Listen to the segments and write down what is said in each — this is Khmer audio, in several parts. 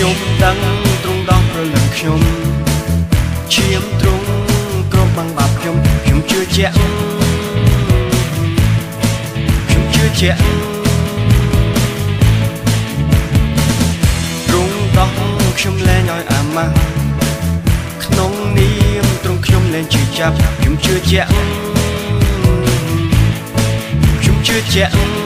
ខ្ញុំដឹងទ្រង់ដោះប្រលឹងខ្ញុំឈាមទ្រង់គ្របបាំងបាបខ្ញុំខ្ញុំជឿជាក់ខ្ញុំជឿជាក់ទ្រង់ដោះខ្ញុំលែងឲ្យអាម៉ាស់ក្នុងនាមទ្រង់ខ្ញុំលែងជឿចាប់ខ្ញុំជឿជាក់ខ្ញុំជឿជាក់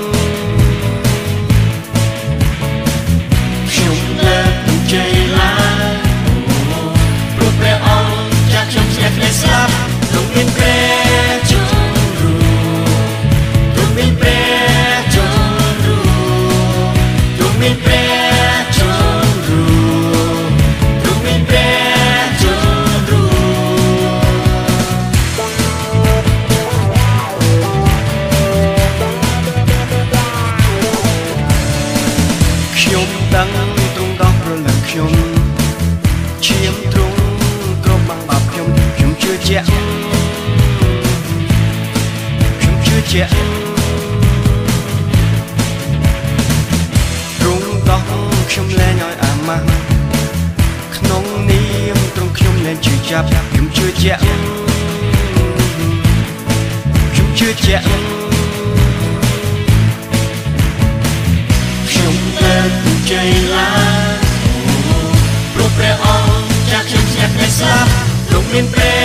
ដឹងទ្រង់ដោះប្រលឹងខ្ញុំឈាមទ្រង់គ្របបាំងបាបខ្ញុំខ្ញុំជឿជាក់ខ្ញុំជឿជាក់ទ្រង់ដោះខ្ញុំលែងឲ្យអាម៉ាស់ក្នុងនាមទ្រង់ខ្ញុំលែងជឿចាប់ខ្ញុំជឿជាក់ខ្ញុំជឿជាក់ in bed.